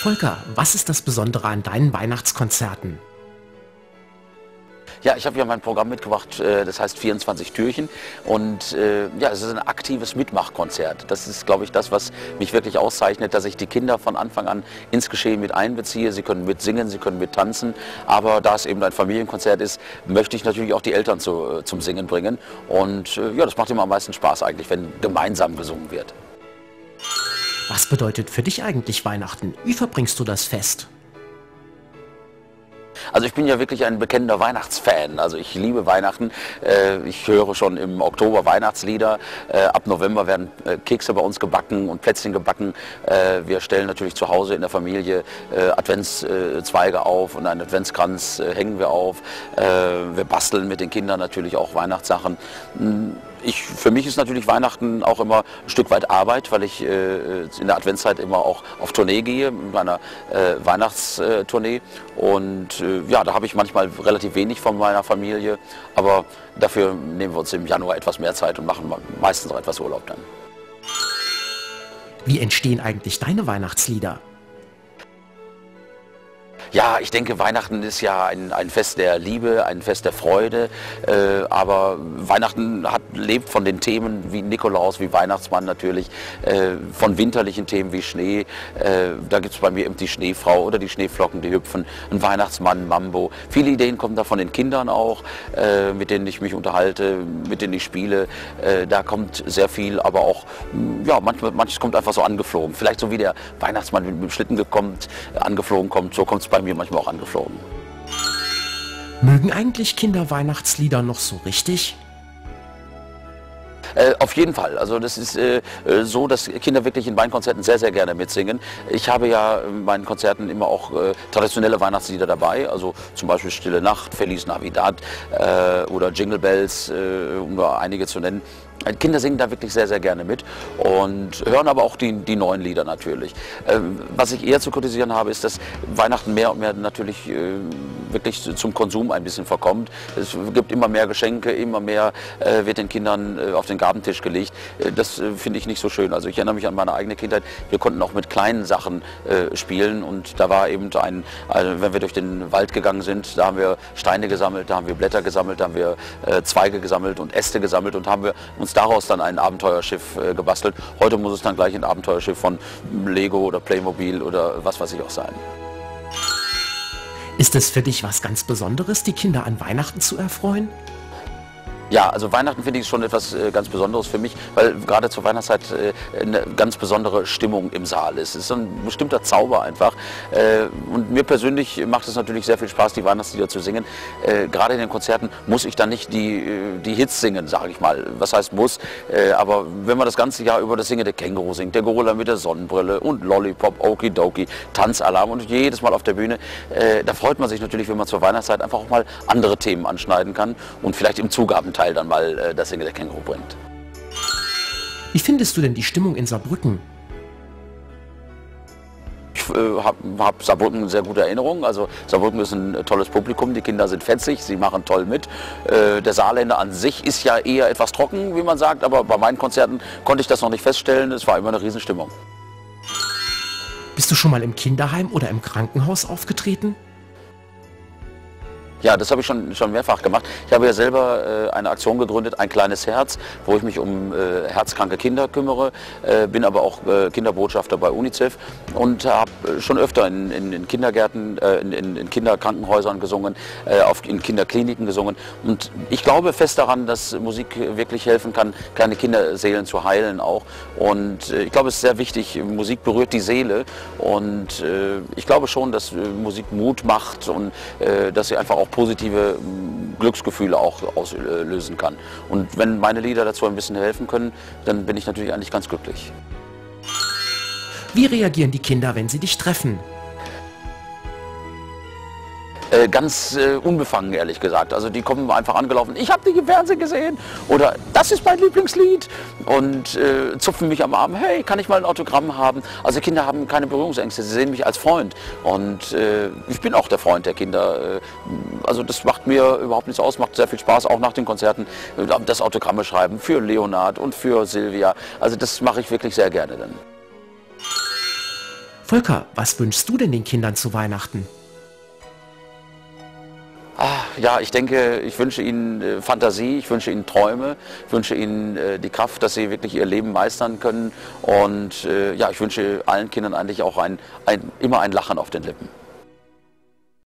Volker, was ist das Besondere an deinen Weihnachtskonzerten? Ja, ich habe ja mein Programm mitgebracht, äh, das heißt 24 Türchen. Und äh, ja, es ist ein aktives Mitmachkonzert. Das ist, glaube ich, das, was mich wirklich auszeichnet, dass ich die Kinder von Anfang an ins Geschehen mit einbeziehe. Sie können mitsingen, sie können mittanzen. Aber da es eben ein Familienkonzert ist, möchte ich natürlich auch die Eltern zu, äh, zum Singen bringen. Und ja, das macht immer am meisten Spaß eigentlich, wenn gemeinsam gesungen wird. Was bedeutet für dich eigentlich Weihnachten? Wie verbringst du das Fest? Also ich bin ja wirklich ein bekennender Weihnachtsfan. Also ich liebe Weihnachten. Äh, ich höre schon im Oktober Weihnachtslieder. Äh, ab November werden äh, Kekse bei uns gebacken und Plätzchen gebacken. Wir stellen natürlich zu Hause in der Familie Adventszweige auf und einen Adventskranz hängen wir auf. Wir basteln mit den Kindern natürlich auch Weihnachtssachen. Hm, ich, für mich ist natürlich Weihnachten auch immer ein Stück weit Arbeit, weil ich äh, in der Adventszeit immer auch auf Tournee gehe, mit meiner äh, Weihnachtstournee. Und ja, da habe ich manchmal relativ wenig von meiner Familie, aber dafür nehmen wir uns im Januar etwas mehr Zeit und machen meistens auch etwas Urlaub dann. Wie entstehen eigentlich deine Weihnachtslieder? Ja, ich denke, Weihnachten ist ja ein, ein Fest der Liebe, ein Fest der Freude. Äh, aber Weihnachten hat, lebt von den Themen wie Nikolaus, wie Weihnachtsmann natürlich, äh, von winterlichen Themen wie Schnee. Äh, da gibt es bei mir eben die Schneefrau oder die Schneeflocken, die hüpfen, ein Weihnachtsmann, Mambo. Viele Ideen kommen da von den Kindern auch, äh, mit denen ich mich unterhalte, mit denen ich spiele. Äh, da kommt sehr viel, aber auch, ja, manchmal, manches kommt einfach so angeflogen. Vielleicht so wie der Weihnachtsmann mit dem Schlitten gekommen, angeflogen kommt, so kommt es bei bei mir manchmal auch angeflogen. Mögen eigentlich Kinder Weihnachtslieder noch so richtig? Äh, auf jeden Fall. Also das ist äh, äh, so, dass Kinder wirklich in meinen Konzerten sehr, sehr gerne mitsingen. Ich habe ja in meinen Konzerten immer auch äh, traditionelle Weihnachtslieder dabei, also zum Beispiel Stille Nacht, Feliz Navidad äh, oder Jingle Bells, äh, um nur einige zu nennen. Kinder singen da wirklich sehr, sehr gerne mit und hören aber auch die, die neuen Lieder natürlich. Ähm, was ich eher zu kritisieren habe, ist, dass Weihnachten mehr und mehr natürlich äh, wirklich zum Konsum ein bisschen verkommt. Es gibt immer mehr Geschenke, immer mehr äh, wird den Kindern äh, auf den Gabentisch gelegt. Äh, das äh, finde ich nicht so schön. Also ich erinnere mich an meine eigene Kindheit. Wir konnten auch mit kleinen Sachen äh, spielen und da war eben ein, also wenn wir durch den Wald gegangen sind, da haben wir Steine gesammelt, da haben wir Blätter gesammelt, da haben wir Zweige gesammelt und Äste gesammelt und haben wir uns uns daraus dann ein Abenteuerschiff äh, gebastelt. Heute muss es dann gleich ein Abenteuerschiff von Lego oder Playmobil oder was weiß ich auch sein. Ist es für dich was ganz Besonderes, die Kinder an Weihnachten zu erfreuen? Ja, also Weihnachten finde ich schon etwas äh, ganz Besonderes für mich, weil gerade zur Weihnachtszeit äh, eine ganz besondere Stimmung im Saal ist. Es ist ein bestimmter Zauber einfach. Äh, und mir persönlich macht es natürlich sehr viel Spaß, die Weihnachtslieder zu singen. Gerade in den Konzerten muss ich dann nicht die, die Hits singen, sage ich mal. Was heißt muss? Aber wenn man das ganze Jahr über das singende Känguru singt, der Gorilla mit der Sonnenbrille und Lollipop, Okidoki, Tanzalarm und jedes Mal auf der Bühne, da freut man sich natürlich, wenn man zur Weihnachtszeit einfach auch mal andere Themen anschneiden kann und vielleicht im Zugabenteil Teil dann mal äh, das Single der Känguru bringt. Wie findest du denn die Stimmung in Saarbrücken? Ich äh, habe hab Saarbrücken sehr gute Erinnerungen. Also Saarbrücken ist ein äh, tolles Publikum, die Kinder sind fetzig, sie machen toll mit. Äh, der Saarländer an sich ist ja eher etwas trocken, wie man sagt, aber bei meinen Konzerten konnte ich das noch nicht feststellen. Es war immer eine Riesenstimmung. Bist du schon mal im Kinderheim oder im Krankenhaus aufgetreten? Ja, das habe ich schon, schon mehrfach gemacht. Ich habe ja selber äh, eine Aktion gegründet, ein kleines Herz, wo ich mich um äh, herzkranke Kinder kümmere, äh, bin aber auch äh, Kinderbotschafter bei UNICEF und habe äh, schon öfter in, in, in Kindergärten, äh, in, in, Kinderkrankenhäusern gesungen, auf, in Kinderkliniken gesungen. Und ich glaube fest daran, dass Musik wirklich helfen kann, kleine Kinderseelen zu heilen auch. Und ich glaube, es ist sehr wichtig, Musik berührt die Seele und ich glaube schon, dass Musik Mut macht und dass sie einfach auch positive mm, Glücksgefühle auch auslösen kann. Und wenn meine Lieder dazu ein bisschen helfen können, dann bin ich natürlich eigentlich ganz glücklich. Wie reagieren die Kinder, wenn sie dich treffen? Äh, ganz äh, unbefangen, ehrlich gesagt. Also die kommen einfach angelaufen, ich habe dich im Fernsehen gesehen oder das ist mein Lieblingslied und äh, zupfen mich am Arm, hey, kann ich mal ein Autogramm haben? Also Kinder haben keine Berührungsängste, sie sehen mich als Freund und äh, ich bin auch der Freund der Kinder. Äh, also das macht mir überhaupt nichts aus, macht sehr viel Spaß, auch nach den Konzerten das Autogramme schreiben für Leonard und für Silvia. Also das mache ich wirklich sehr gerne dann. Volker, was wünschst du denn den Kindern zu Weihnachten? Ja, ich denke, ich wünsche Ihnen äh, Fantasie, ich wünsche Ihnen Träume, ich wünsche Ihnen äh, die Kraft, dass Sie wirklich Ihr Leben meistern können. Und äh, ja, ich wünsche allen Kindern eigentlich auch ein, ein, immer ein Lachen auf den Lippen.